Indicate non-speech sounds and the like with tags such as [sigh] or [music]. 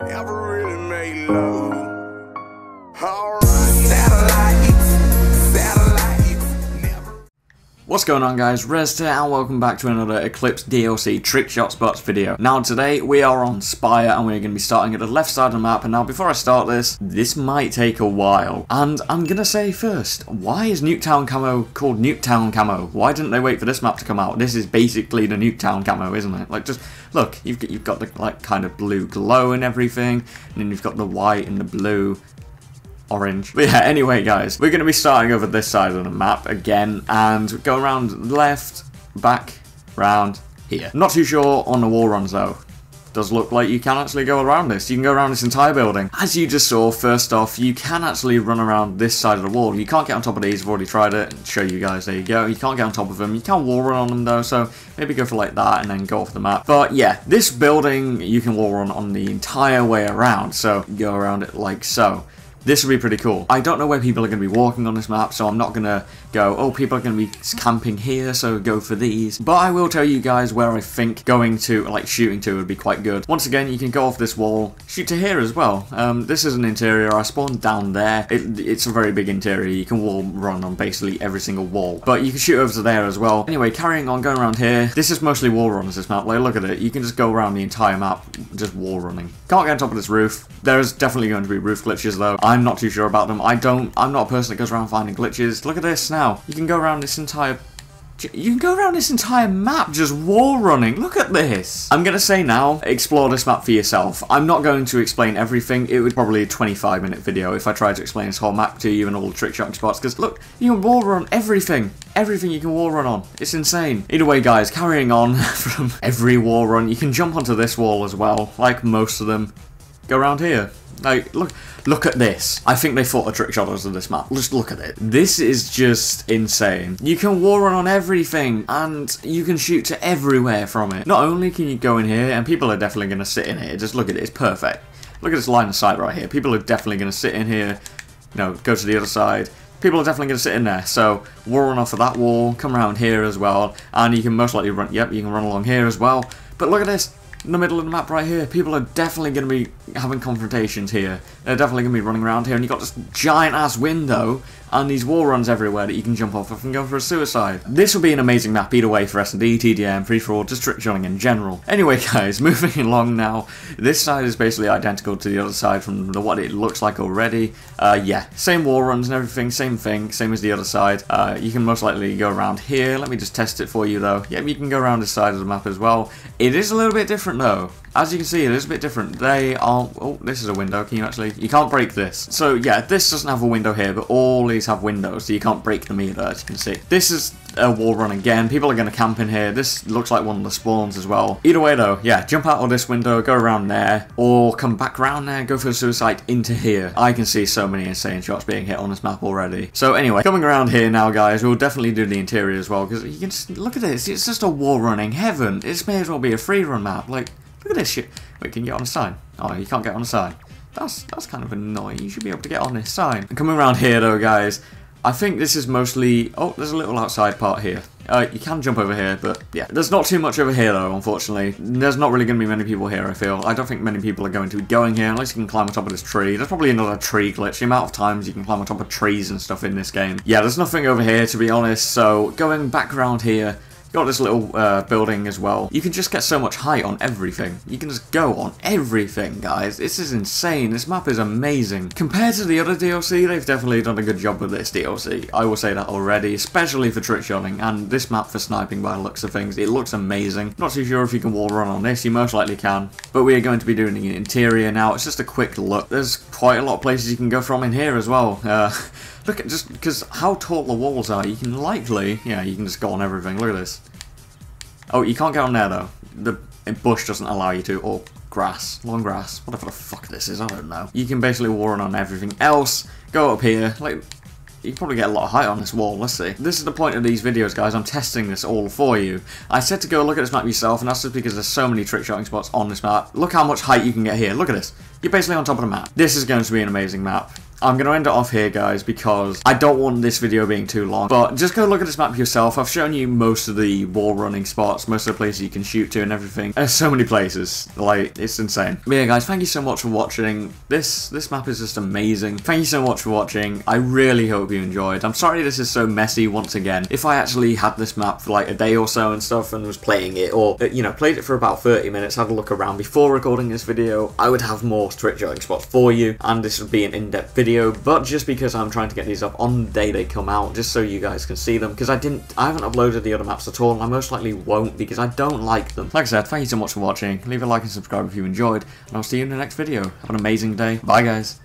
Ever really made love? What's going on guys, Rez here and welcome back to another Eclipse DLC Trick Shot Spots video. Now today we are on Spire and we're going to be starting at the left side of the map and now before I start this, this might take a while. And I'm going to say first, why is Nuketown Camo called Nuketown Camo? Why didn't they wait for this map to come out? This is basically the Nuketown Camo, isn't it? Like just, look, you've got, you've got the like kind of blue glow and everything, and then you've got the white and the blue orange. But yeah, anyway, guys, we're going to be starting over this side of the map again and go around left, back, round, here. Not too sure on the wall runs though. Does look like you can actually go around this. You can go around this entire building. As you just saw, first off, you can actually run around this side of the wall. You can't get on top of these. I've already tried it. And show you guys. There you go. You can't get on top of them. You can wall run on them though, so maybe go for like that and then go off the map. But yeah, this building you can wall run on the entire way around. So go around it like so. This would be pretty cool. I don't know where people are going to be walking on this map, so I'm not going to go, oh, people are going to be camping here, so go for these. But I will tell you guys where I think going to, like, shooting to would be quite good. Once again, you can go off this wall, shoot to here as well. Um, this is an interior. I spawned down there. It, it's a very big interior. You can wall run on basically every single wall. But you can shoot over to there as well. Anyway, carrying on, going around here. This is mostly wall runs, this map. Like, look at it. You can just go around the entire map, just wall running. Can't get on top of this roof. There's definitely going to be roof glitches, though. I'm not too sure about them. I don't, I'm not a person that goes around finding glitches. Look at this now. You can go around this entire you can go around this entire map just wall running. Look at this. I'm going to say now, explore this map for yourself. I'm not going to explain everything. It would probably a 25 minute video if I tried to explain this whole map to you and all the trick shotting spots. Because look, you can wall run everything. Everything you can wall run on. It's insane. Either way, guys, carrying on [laughs] from every wall run, you can jump onto this wall as well, like most of them. Go around here. Like, look, look at this. I think they thought the trick shotters of this map. Just look at it. This is just insane. You can wall run on everything, and you can shoot to everywhere from it. Not only can you go in here, and people are definitely going to sit in here. Just look at it. It's perfect. Look at this line of sight right here. People are definitely going to sit in here. You know, go to the other side people are definitely going to sit in there. So wall run off of that wall, come around here as well, and you can most likely run. Yep, you can run along here as well. But look at this in the middle of the map right here. People are definitely going to be having confrontations here. They're definitely going to be running around here, and you've got this giant-ass window and these wall runs everywhere that you can jump off of and go for a suicide. This will be an amazing map either way for S&D, TDM, free-for-all, just trick shotting in general. Anyway [laughs] guys, moving along now, this side is basically identical to the other side from the, what it looks like already. Uh, yeah, same wall runs and everything, same thing, same as the other side. Uh, you can most likely go around here, let me just test it for you though. Yeah, you can go around this side of the map as well. It is a little bit different though. As you can see, it is a bit different. They are... Oh, this is a window. Can you actually... You can't break this. So, yeah, this doesn't have a window here, but all these have windows, so you can't break them either, as you can see. This is a wall run again. People are going to camp in here. This looks like one of the spawns as well. Either way, though, yeah, jump out of this window, go around there, or come back around there, go for a suicide into here. I can see so many insane shots being hit on this map already. So, anyway, coming around here now, guys, we'll definitely do the interior as well, because you can just... Look at this. It's just a wall running heaven. It may as well be a free run map. Like... Look at this shit. Wait, can you get on a sign? Oh, you can't get on a sign. That's that's kind of annoying. You should be able to get on this sign. And coming around here though, guys, I think this is mostly... Oh, there's a little outside part here. Uh, you can jump over here, but yeah. There's not too much over here though, unfortunately. There's not really going to be many people here, I feel. I don't think many people are going to be going here, unless you can climb on top of this tree. There's probably another tree glitch. The amount of times you can climb on top of trees and stuff in this game. Yeah, there's nothing over here, to be honest, so going back around here, got this little uh, building as well. You can just get so much height on everything. You can just go on everything, guys. This is insane. This map is amazing. Compared to the other DLC, they've definitely done a good job with this DLC. I will say that already, especially for trick shotting, and this map for sniping by the looks of things. It looks amazing. Not too sure if you can wall run on this. You most likely can. But we are going to be doing the interior now. It's just a quick look. There's quite a lot of places you can go from in here as well. Uh, [laughs] Look at just because how tall the walls are, you can likely, yeah, you can just go on everything. Look at this. Oh, you can't get on there though. The bush doesn't allow you to, or grass, long grass, whatever the fuck this is, I don't know. You can basically warn on everything else. Go up here, like you can probably get a lot of height on this wall, let's see. This is the point of these videos, guys, I'm testing this all for you. I said to go look at this map yourself, and that's just because there's so many trick shotting spots on this map. Look how much height you can get here, look at this. You're basically on top of the map. This is going to be an amazing map. I'm going to end it off here, guys, because I don't want this video being too long. But just go look at this map yourself. I've shown you most of the wall running spots, most of the places you can shoot to and everything. There's so many places. Like, it's insane. But yeah, guys, thank you so much for watching. This, this map is just amazing. Thank you so much for watching. I really hope you enjoyed. I'm sorry this is so messy once again. If I actually had this map for like a day or so and stuff and was playing it, or, you know, played it for about 30 minutes, had a look around before recording this video, I would have more trick shotting spots for you, and this would be an in-depth video, but just because I'm trying to get these up on the day they come out, just so you guys can see them, because I didn't, I haven't uploaded the other maps at all, and I most likely won't, because I don't like them. Like I said, thank you so much for watching, leave a like and subscribe if you enjoyed, and I'll see you in the next video. Have an amazing day. Bye guys.